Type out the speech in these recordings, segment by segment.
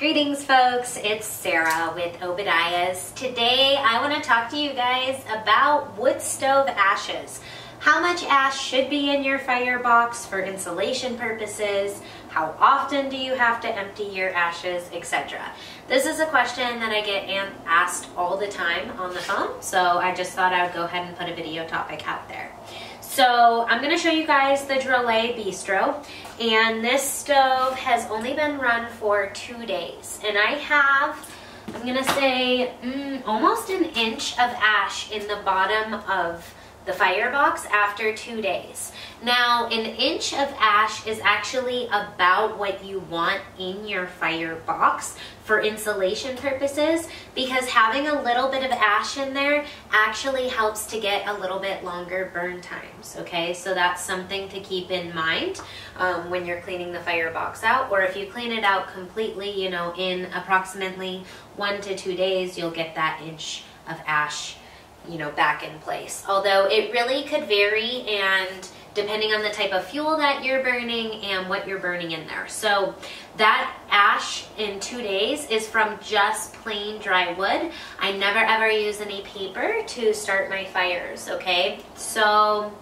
Greetings folks, it's Sarah with Obadiah's. Today I want to talk to you guys about wood stove ashes. How much ash should be in your firebox for insulation purposes, how often do you have to empty your ashes, etc. This is a question that I get asked all the time on the phone, so I just thought I would go ahead and put a video topic out there. So I'm to show you guys the Drolet Bistro and this stove has only been run for two days and I have I'm to say mm, almost an inch of ash in the bottom of the firebox after two days. Now, an inch of ash is actually about what you want in your firebox for insulation purposes because having a little bit of ash in there actually helps to get a little bit longer burn times, okay? So that's something to keep in mind um, when you're cleaning the firebox out or if you clean it out completely, you know, in approximately one to two days, you'll get that inch of ash you know, back in place. Although it really could vary and depending on the type of fuel that you're burning and what you're burning in there. So that ash in two days is from just plain dry wood. I never ever use any paper to start my fires, okay? So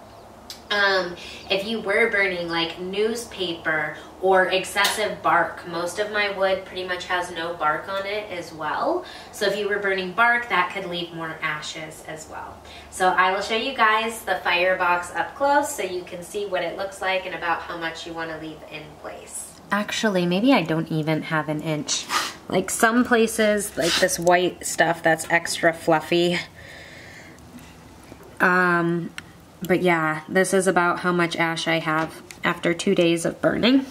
um, if you were burning like newspaper or excessive bark, most of my wood pretty much has no bark on it as well. So if you were burning bark, that could leave more ashes as well. So I will show you guys the firebox up close so you can see what it looks like and about how much you want to leave in place. Actually, maybe I don't even have an inch. Like some places, like this white stuff that's extra fluffy, um, but yeah, this is about how much ash I have after two days of burning.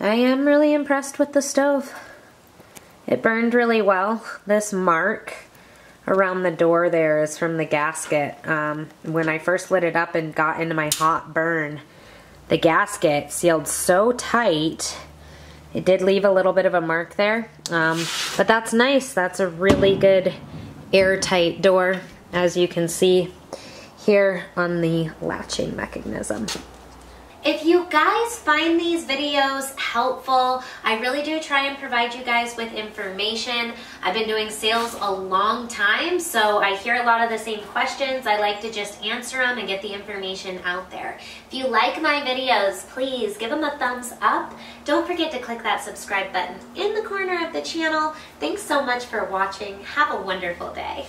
I am really impressed with the stove. It burned really well. This mark around the door there is from the gasket. Um, when I first lit it up and got into my hot burn, the gasket sealed so tight it did leave a little bit of a mark there, um, but that's nice. That's a really good airtight door as you can see here on the latching mechanism. If you guys find these videos helpful, I really do try and provide you guys with information. I've been doing sales a long time, so I hear a lot of the same questions. I like to just answer them and get the information out there. If you like my videos, please give them a thumbs up. Don't forget to click that subscribe button in the corner of the channel. Thanks so much for watching. Have a wonderful day.